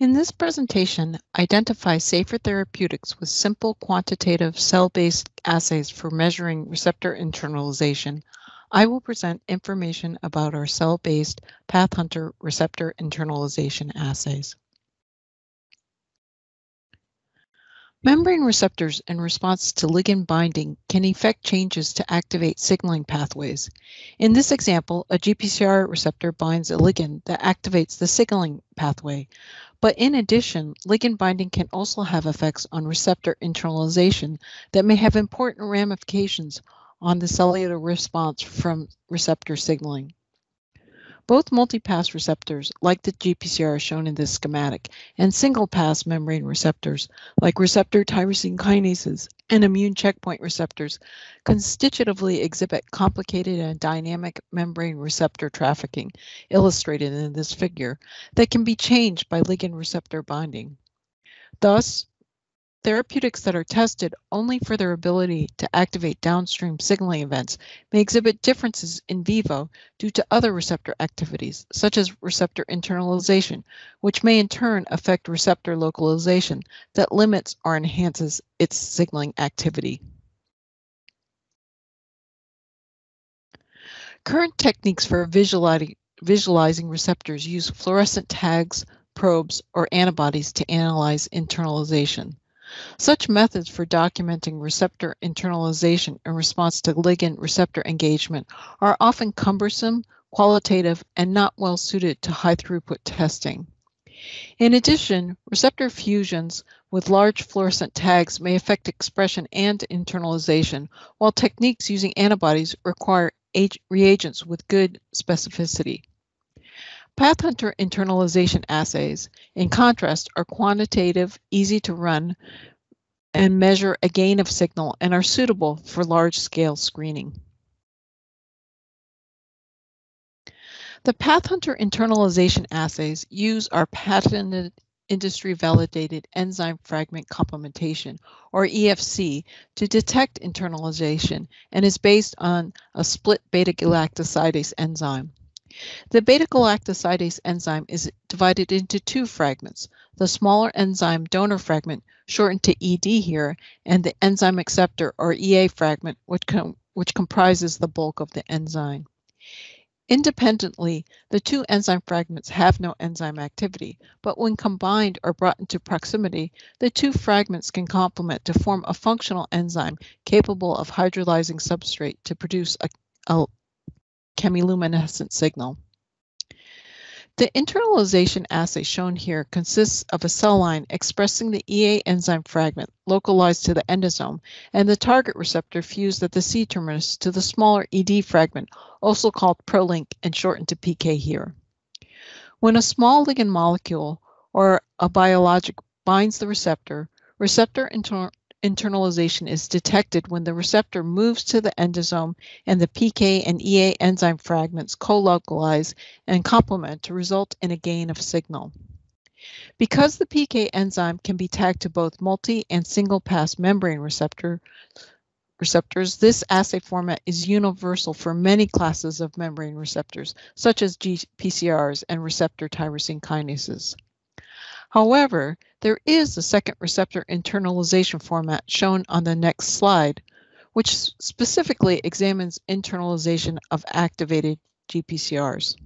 In this presentation, identify safer therapeutics with simple quantitative cell-based assays for measuring receptor internalization. I will present information about our cell-based PathHunter receptor internalization assays. Membrane receptors in response to ligand binding can effect changes to activate signaling pathways. In this example, a GPCR receptor binds a ligand that activates the signaling pathway. But in addition, ligand binding can also have effects on receptor internalization that may have important ramifications on the cellular response from receptor signaling. Both multipass receptors, like the GPCR shown in this schematic, and single-pass membrane receptors, like receptor tyrosine kinases and immune checkpoint receptors, constitutively exhibit complicated and dynamic membrane receptor trafficking, illustrated in this figure, that can be changed by ligand receptor binding. Thus, Therapeutics that are tested only for their ability to activate downstream signaling events may exhibit differences in vivo due to other receptor activities, such as receptor internalization, which may in turn affect receptor localization that limits or enhances its signaling activity. Current techniques for visualizing, receptors use fluorescent tags, probes, or antibodies to analyze internalization. Such methods for documenting receptor internalization in response to ligand receptor engagement are often cumbersome, qualitative, and not well suited to high throughput testing. In addition, receptor fusions with large fluorescent tags may affect expression and internalization, while techniques using antibodies require reagents with good specificity. PathHunter internalization assays, in contrast, are quantitative, easy to run, and measure a gain of signal and are suitable for large-scale screening. The PathHunter internalization assays use our patented industry validated enzyme fragment complementation, or EFC, to detect internalization and is based on a split beta galactosidase enzyme. The beta-galactosidase enzyme is divided into two fragments, the smaller enzyme donor fragment, shortened to ED here, and the enzyme acceptor or EA fragment, which, com which comprises the bulk of the enzyme. Independently, the two enzyme fragments have no enzyme activity, but when combined or brought into proximity, the two fragments can complement to form a functional enzyme capable of hydrolyzing substrate to produce a, a chemiluminescent signal. The internalization assay shown here consists of a cell line expressing the EA enzyme fragment localized to the endosome and the target receptor fused at the C terminus to the smaller ED fragment, also called ProLink and shortened to PK here. When a small ligand molecule or a biologic binds the receptor, receptor inter internalization is detected when the receptor moves to the endosome and the PK and EA enzyme fragments co-localize and complement to result in a gain of signal. Because the PK enzyme can be tagged to both multi and single pass membrane receptor receptors, this assay format is universal for many classes of membrane receptors, such as GPCRs and receptor tyrosine kinases. However, there is a second receptor internalization format shown on the next slide, which specifically examines internalization of activated GPCRs.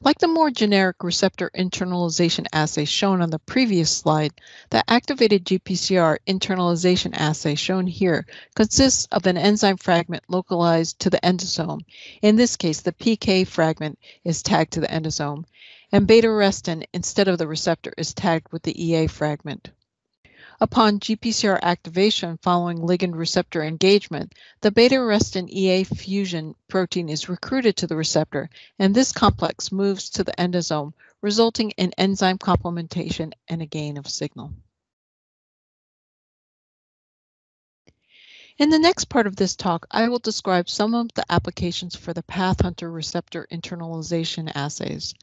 Like the more generic receptor internalization assay shown on the previous slide, the activated GPCR internalization assay shown here consists of an enzyme fragment localized to the endosome. In this case, the PK fragment is tagged to the endosome, and beta-arrestin instead of the receptor is tagged with the EA fragment. Upon GPCR activation following ligand receptor engagement, the beta-arrestin EA fusion protein is recruited to the receptor, and this complex moves to the endosome, resulting in enzyme complementation and a gain of signal. In the next part of this talk, I will describe some of the applications for the PathHunter receptor internalization assays.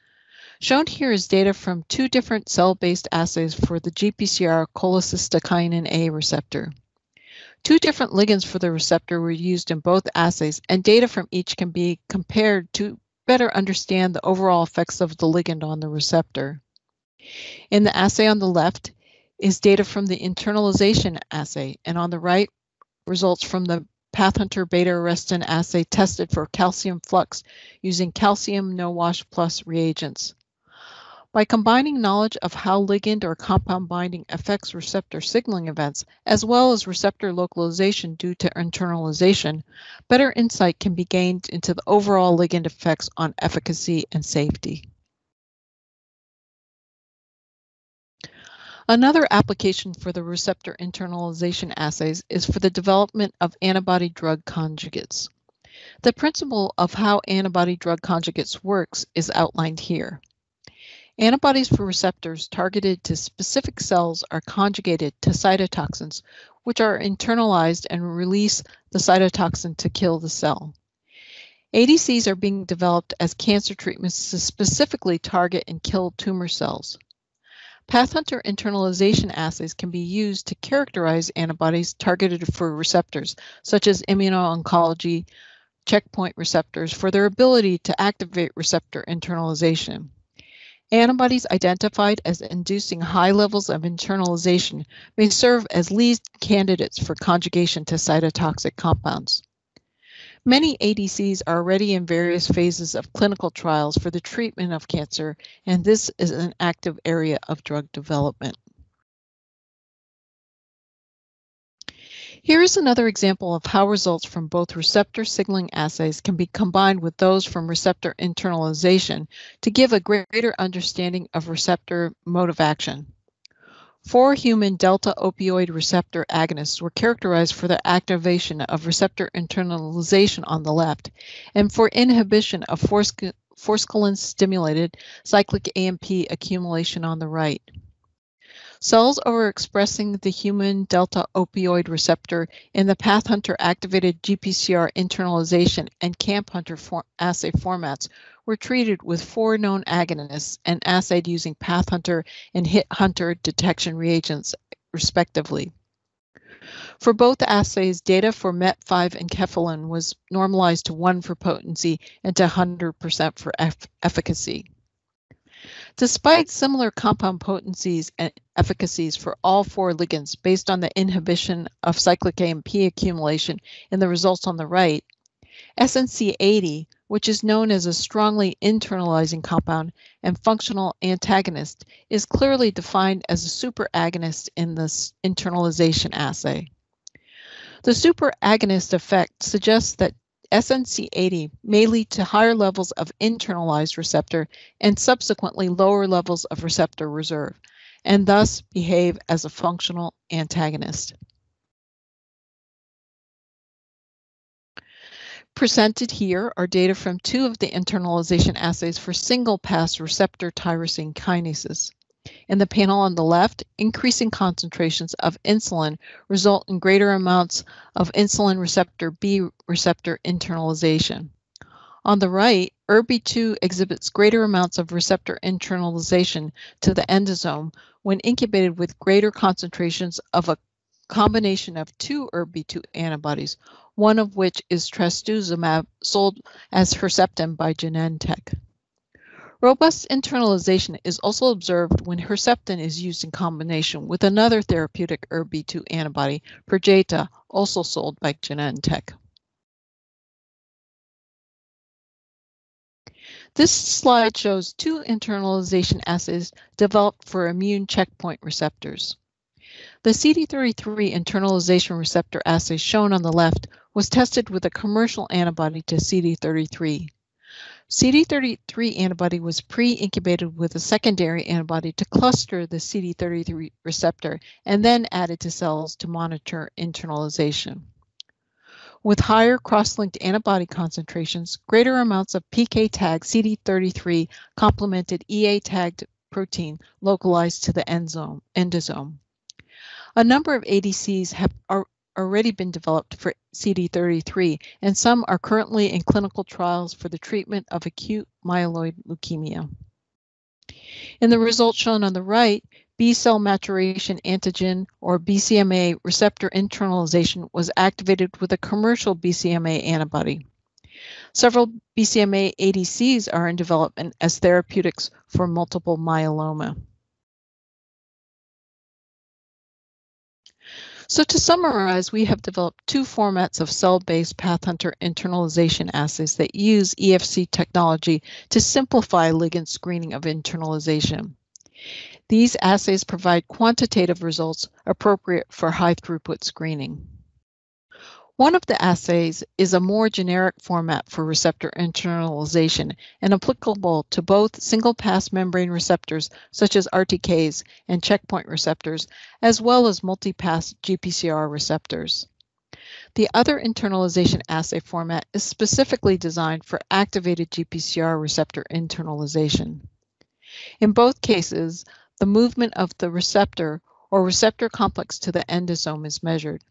Shown here is data from two different cell-based assays for the GPCR cholecystokinin A receptor. Two different ligands for the receptor were used in both assays, and data from each can be compared to better understand the overall effects of the ligand on the receptor. In the assay on the left is data from the internalization assay, and on the right, results from the PathHunter beta arrestin assay tested for calcium flux using calcium no wash plus reagents. By combining knowledge of how ligand or compound binding affects receptor signaling events, as well as receptor localization due to internalization, better insight can be gained into the overall ligand effects on efficacy and safety. Another application for the receptor internalization assays is for the development of antibody drug conjugates. The principle of how antibody drug conjugates works is outlined here. Antibodies for receptors targeted to specific cells are conjugated to cytotoxins, which are internalized and release the cytotoxin to kill the cell. ADCs are being developed as cancer treatments to specifically target and kill tumor cells. PathHunter internalization assays can be used to characterize antibodies targeted for receptors, such as immuno-oncology checkpoint receptors, for their ability to activate receptor internalization. Antibodies identified as inducing high levels of internalization may serve as lead candidates for conjugation to cytotoxic compounds. Many ADCs are already in various phases of clinical trials for the treatment of cancer, and this is an active area of drug development. Here is another example of how results from both receptor signaling assays can be combined with those from receptor internalization to give a greater understanding of receptor mode of action. Four human delta opioid receptor agonists were characterized for their activation of receptor internalization on the left and for inhibition of forskolin stimulated cyclic AMP accumulation on the right. Cells overexpressing the human delta opioid receptor in the PathHunter activated GPCR internalization and cAMP Hunter for assay formats were treated with four known agonists and assayed using PathHunter and HitHunter detection reagents, respectively. For both assays, data for MET5 enkephalin was normalized to 1 for potency and to 100% for efficacy. Despite similar compound potencies and efficacies for all four ligands based on the inhibition of cyclic AMP accumulation in the results on the right, SNC80, which is known as a strongly internalizing compound and functional antagonist, is clearly defined as a superagonist in this internalization assay. The superagonist effect suggests that SNC80 may lead to higher levels of internalized receptor and subsequently lower levels of receptor reserve, and thus behave as a functional antagonist. Presented here are data from two of the internalization assays for single pass receptor tyrosine kinases. In the panel on the left, increasing concentrations of insulin result in greater amounts of insulin receptor B receptor internalization. On the right, ERBB2 exhibits greater amounts of receptor internalization to the endosome when incubated with greater concentrations of a combination of two ERBB2 antibodies, one of which is trastuzumab, sold as Herceptin by Genentech. Robust internalization is also observed when Herceptin is used in combination with another therapeutic ERBB2 antibody, Perjeta, also sold by Genentech. This slide shows two internalization assays developed for immune checkpoint receptors. The CD33 internalization receptor assay shown on the left was tested with a commercial antibody to CD33. CD33 antibody was pre-incubated with a secondary antibody to cluster the CD33 receptor and then added to cells to monitor internalization. With higher cross-linked antibody concentrations, greater amounts of PK tag CD33 complemented EA tagged protein localized to the endosome. endosome. A number of ADCs have are already been developed for CD33, and some are currently in clinical trials for the treatment of acute myeloid leukemia. In the results shown on the right, B cell maturation antigen or BCMA receptor internalization was activated with a commercial BCMA antibody. Several BCMA ADCs are in development as therapeutics for multiple myeloma. So to summarize, we have developed two formats of cell-based PathHunter internalization assays that use EFC technology to simplify ligand screening of internalization. These assays provide quantitative results appropriate for high throughput screening. One of the assays is a more generic format for receptor internalization and applicable to both single pass membrane receptors such as RTKs and checkpoint receptors, as well as multi-pass GPCR receptors. The other internalization assay format is specifically designed for activated GPCR receptor internalization. In both cases, the movement of the receptor or receptor complex to the endosome is measured.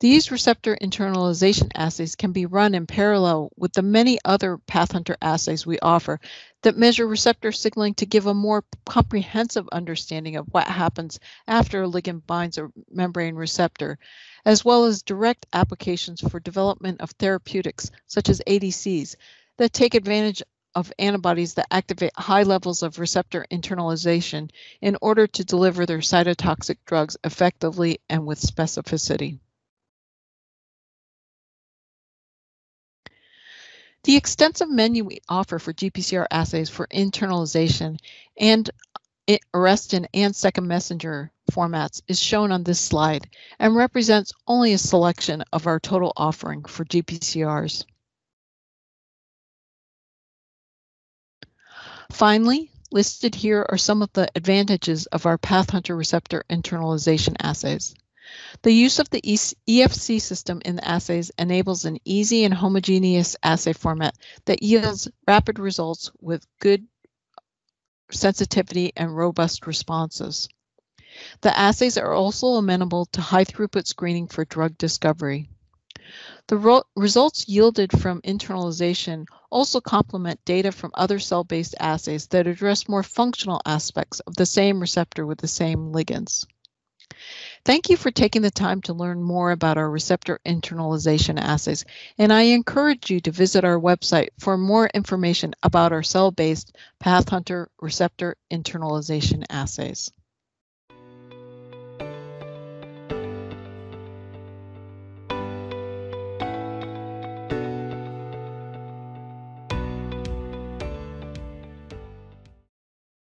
These receptor internalization assays can be run in parallel with the many other PathHunter assays we offer that measure receptor signaling to give a more comprehensive understanding of what happens after a ligand binds a membrane receptor, as well as direct applications for development of therapeutics such as ADCs that take advantage of antibodies that activate high levels of receptor internalization in order to deliver their cytotoxic drugs effectively and with specificity. The extensive menu we offer for GPCR assays for internalization and arrestin and second messenger formats is shown on this slide and represents only a selection of our total offering for GPCRs. Finally, listed here are some of the advantages of our PathHunter receptor internalization assays. The use of the EFC system in the assays enables an easy and homogeneous assay format that yields rapid results with good sensitivity and robust responses. The assays are also amenable to high throughput screening for drug discovery. The results yielded from internalization also complement data from other cell-based assays that address more functional aspects of the same receptor with the same ligands. Thank you for taking the time to learn more about our receptor internalization assays, and I encourage you to visit our website for more information about our cell-based PathHunter receptor internalization assays.